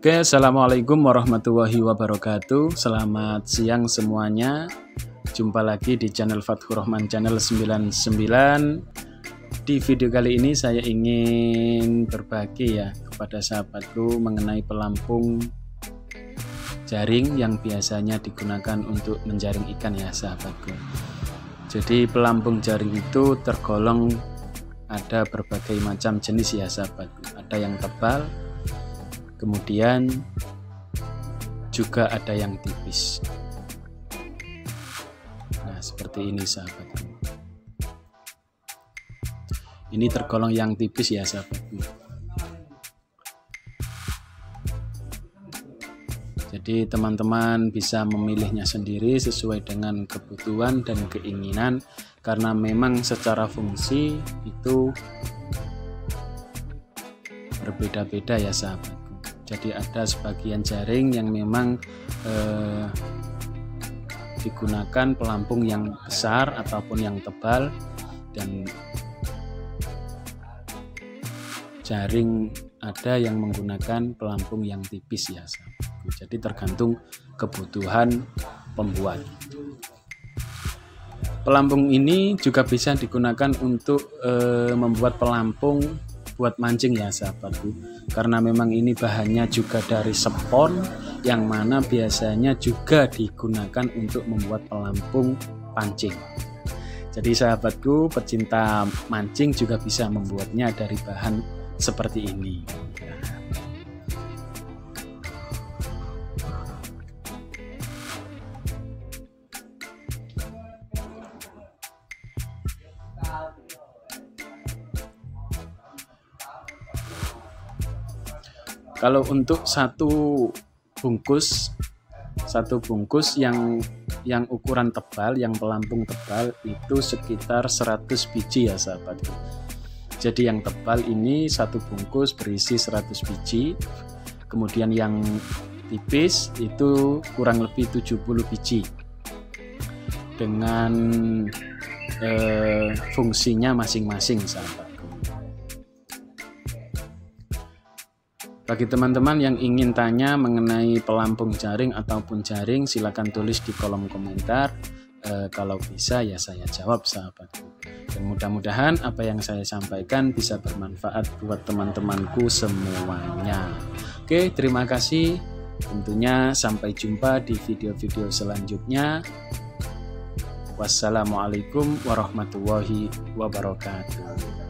Oke, Assalamualaikum warahmatullahi wabarakatuh. Selamat siang semuanya. Jumpa lagi di channel Fathur Rahman Channel 99 Di video kali ini saya ingin berbagi ya kepada sahabatku mengenai pelampung jaring yang biasanya digunakan untuk menjaring ikan ya sahabatku. Jadi pelampung jaring itu tergolong ada berbagai macam jenis ya sahabatku. Ada yang tebal, kemudian juga ada yang tipis. Nah seperti ini sahabat ini tergolong yang tipis ya sahabat jadi teman-teman bisa memilihnya sendiri sesuai dengan kebutuhan dan keinginan karena memang secara fungsi itu berbeda-beda ya sahabat jadi ada sebagian jaring yang memang eh, digunakan pelampung yang besar ataupun yang tebal dan jaring ada yang menggunakan pelampung yang tipis ya jadi tergantung kebutuhan pembuat. Pelampung ini juga bisa digunakan untuk e, membuat pelampung buat mancing ya sahabatku. Karena memang ini bahannya juga dari spon yang mana biasanya juga digunakan untuk membuat pelampung pancing. Jadi sahabatku pecinta mancing juga bisa membuatnya dari bahan seperti ini kalau untuk satu bungkus satu bungkus yang yang ukuran tebal yang pelampung tebal itu sekitar 100 biji ya sahabatku jadi yang tebal ini satu bungkus berisi 100 biji. Kemudian yang tipis itu kurang lebih 70 biji. Dengan eh, fungsinya masing-masing sahabat Bagi teman-teman yang ingin tanya mengenai pelampung jaring ataupun jaring, silakan tulis di kolom komentar. E, kalau bisa ya saya jawab sahabatku. Dan mudah-mudahan apa yang saya sampaikan bisa bermanfaat buat teman-temanku semuanya. Oke, terima kasih. Tentunya sampai jumpa di video-video selanjutnya. Wassalamualaikum warahmatullahi wabarakatuh.